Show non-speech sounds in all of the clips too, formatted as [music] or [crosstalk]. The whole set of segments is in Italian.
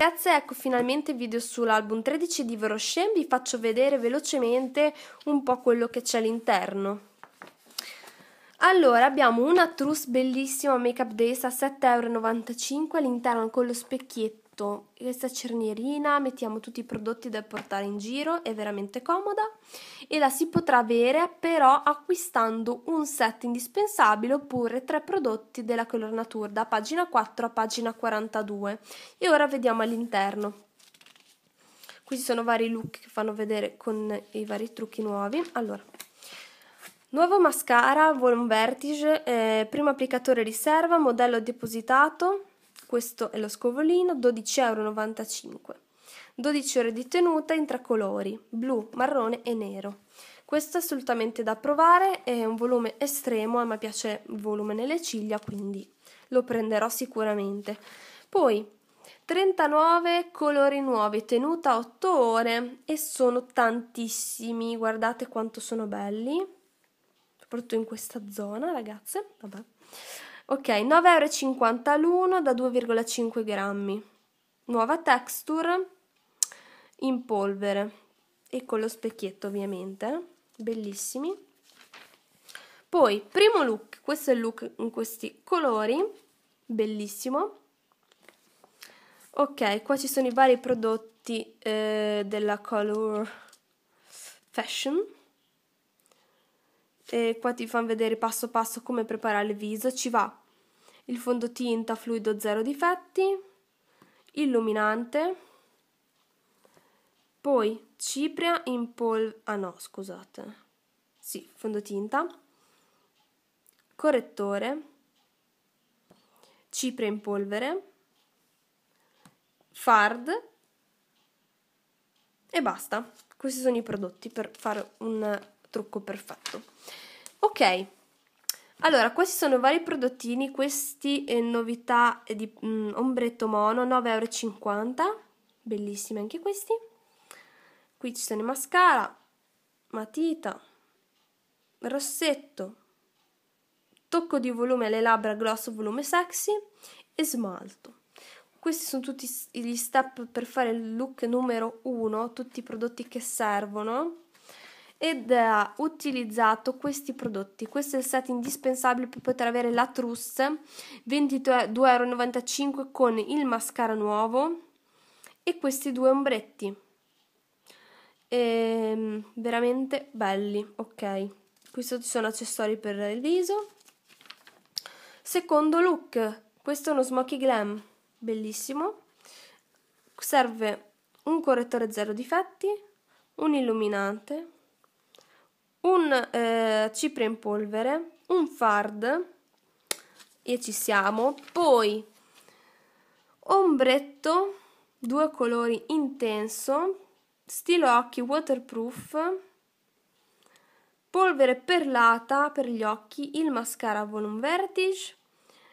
Ragazze, ecco finalmente il video sull'album 13 di Veroshem, vi faccio vedere velocemente un po' quello che c'è all'interno. Allora, abbiamo una trousse bellissima Make Up Days a 7,95€ all'interno con lo specchietto questa cernierina, mettiamo tutti i prodotti da portare in giro, è veramente comoda e la si potrà avere però acquistando un set indispensabile oppure tre prodotti della Color Nature da pagina 4 a pagina 42 e ora vediamo all'interno. Qui ci sono vari look che fanno vedere con i vari trucchi nuovi. Allora, nuovo mascara Volume Vertige, eh, primo applicatore riserva, modello depositato, questo è lo scovolino, 12,95 euro. 12 ore di tenuta in tre colori, blu, marrone e nero. Questo è assolutamente da provare, è un volume estremo, a me piace il volume nelle ciglia, quindi lo prenderò sicuramente. Poi 39 colori nuovi, tenuta 8 ore e sono tantissimi, guardate quanto sono belli, soprattutto in questa zona ragazze, vabbè. Ok, 9,50 euro l'uno da 2,5 grammi. Nuova texture in polvere e con lo specchietto ovviamente, bellissimi. Poi, primo look, questo è il look in questi colori, bellissimo. Ok, qua ci sono i vari prodotti eh, della Color Fashion e qua ti fanno vedere passo passo come preparare il viso. Ci va il fondotinta fluido zero difetti, illuminante, poi cipria in polvere, ah no scusate, sì, fondotinta, correttore, cipria in polvere, fard e basta. Questi sono i prodotti per fare un trucco perfetto. Ok, allora questi sono vari prodottini, questi è novità di mm, ombretto mono, 9,50 euro, bellissimi anche questi. Qui ci sono i mascara, matita, rossetto, tocco di volume alle labbra gloss volume sexy e smalto. Questi sono tutti gli step per fare il look numero 1, tutti i prodotti che servono ed ha utilizzato questi prodotti. Questo è il set indispensabile per poter avere la trousse 22,95€ con il mascara nuovo e questi due ombretti. E, veramente belli, ok. Qui sono accessori per il viso. Secondo look, questo è uno smoky glam, bellissimo. Serve un correttore zero difetti, un illuminante, un eh, cipria in polvere, un fard e ci siamo, poi ombretto, due colori intenso, stilo occhi waterproof, polvere perlata per gli occhi, il mascara volume vertige,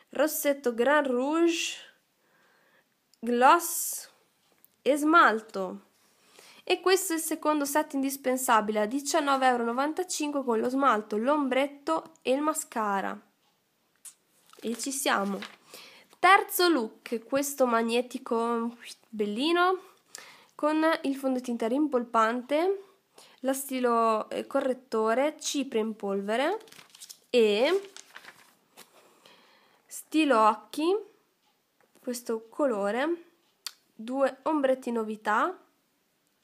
rossetto Grand Rouge, gloss e smalto. E questo è il secondo set indispensabile a 19,95€ con lo smalto, l'ombretto e il mascara. E ci siamo. Terzo look, questo magnetico bellino con il fondotinta rimpolpante, la stilo eh, correttore, cipria in polvere e stilo occhi, questo colore, due ombretti novità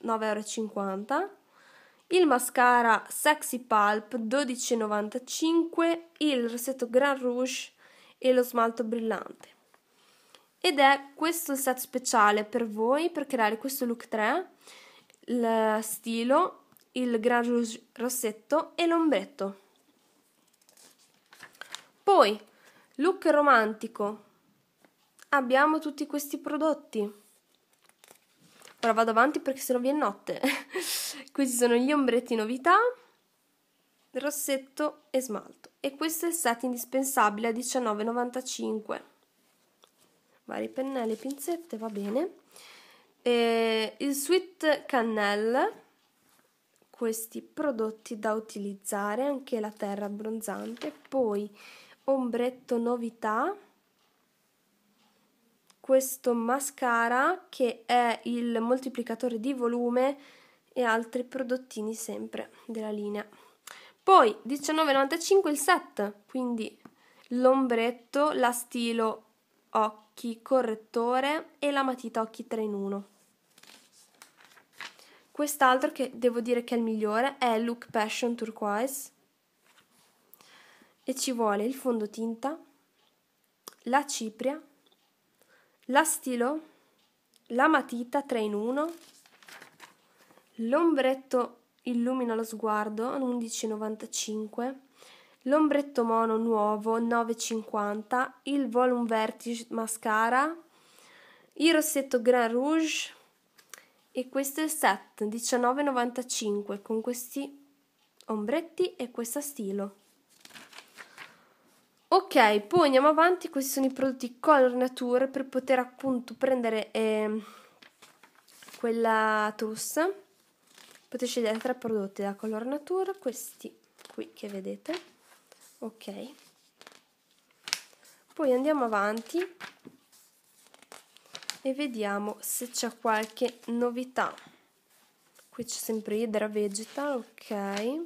9,50€, il mascara Sexy Pulp 12,95€, il rossetto Grand Rouge e lo smalto brillante. Ed è questo il set speciale per voi per creare questo look 3, il stilo, il Grand Rouge rossetto e l'ombretto. Poi, look romantico. Abbiamo tutti questi prodotti Ora vado avanti perché sennò viene notte. [laughs] Questi sono gli ombretti novità, rossetto e smalto. E questo è il set indispensabile a 19,95. Vari pennelli pinzette, va bene. E il Sweet Cannelle, questi prodotti da utilizzare, anche la terra abbronzante. Poi ombretto novità questo mascara che è il moltiplicatore di volume e altri prodottini sempre della linea. Poi 19,95 il set, quindi l'ombretto, la stilo occhi correttore e la matita occhi 3 in 1. Quest'altro che devo dire che è il migliore è Look Passion Turquoise e ci vuole il fondotinta, la cipria, la stilo, la matita 3 in 1, l'ombretto illumina lo sguardo 11,95 l'ombretto mono nuovo 9,50 il volume vertige mascara il rossetto Grand Rouge e questo è il set 19,95 con questi ombretti e questa stilo ok poi andiamo avanti. Questi sono i prodotti Color Nature per poter appunto prendere eh, quella trousse potete scegliere tre prodotti da Color Nature. Questi qui che vedete. Ok. Poi andiamo avanti e vediamo se c'è qualche novità. Qui c'è sempre Hydra Vegetal ok.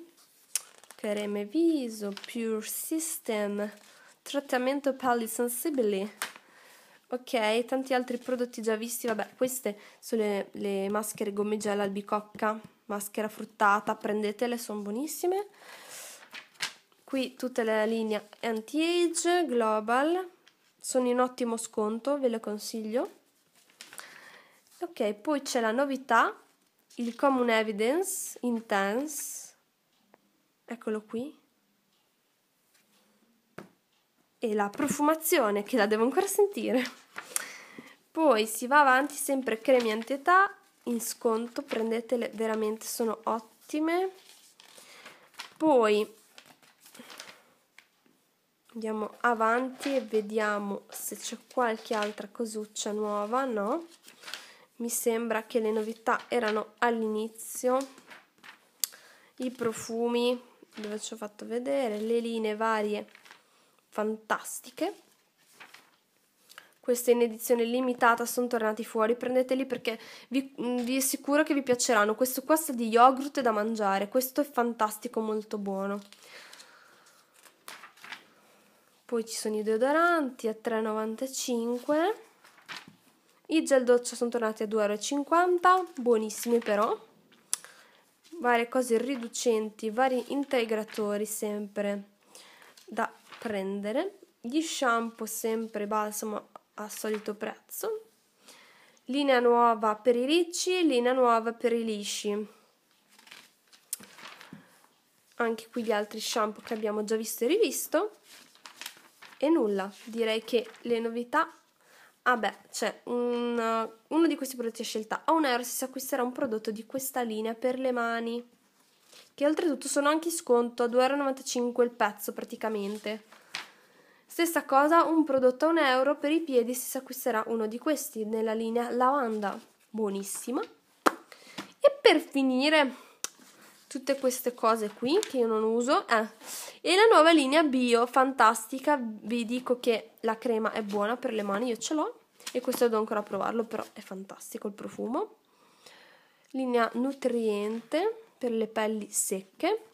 Creme viso Pure System trattamento pelli sensibili ok tanti altri prodotti già visti vabbè queste sono le, le maschere gomme gel albicocca maschera fruttata, prendetele, sono buonissime. Qui tutta la linea anti-age, global, sono in ottimo sconto, ve le consiglio. Ok, poi c'è la novità, il Common Evidence Intense, eccolo qui, e la profumazione, che la devo ancora sentire. Poi si va avanti, sempre cremi anti-età, in sconto, prendetele, veramente sono ottime. Poi andiamo avanti e vediamo se c'è qualche altra cosuccia nuova, no? Mi sembra che le novità erano all'inizio, i profumi, dove ci ho fatto vedere, le linee varie fantastiche queste in edizione limitata sono tornati fuori, prendeteli perché vi, mm, vi assicuro che vi piaceranno. Questo qua sta di yogurt da mangiare, questo è fantastico, molto buono. Poi ci sono i deodoranti a 3,95 i gel doccia sono tornati a 2,50 buonissimi però. Varie cose riducenti, vari integratori sempre da prendere. Gli shampoo sempre balsamo a solito prezzo. Linea nuova per i ricci, linea nuova per i lisci. Anche qui gli altri shampoo che abbiamo già visto e rivisto. E nulla, direi che le novità... Ah beh, c'è un, uno di questi prodotti a scelta. A un euro si acquisterà un prodotto di questa linea per le mani, che oltretutto sono anche in sconto, a 2,95 euro il pezzo praticamente. Stessa cosa, un prodotto a un euro per i piedi se si acquisterà uno di questi nella linea lavanda, buonissima. E per finire, tutte queste cose qui che io non uso, eh, e la nuova linea bio, fantastica, vi dico che la crema è buona per le mani, io ce l'ho, e questo devo ancora provarlo, però è fantastico il profumo. Linea nutriente per le pelli secche.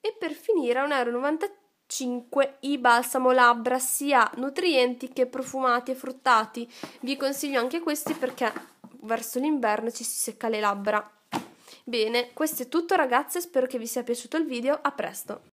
E per finire a 1,93 euro 5. I balsamo labbra sia nutrienti che profumati e fruttati. Vi consiglio anche questi perché verso l'inverno ci si secca le labbra. Bene, questo è tutto ragazze, spero che vi sia piaciuto il video, a presto!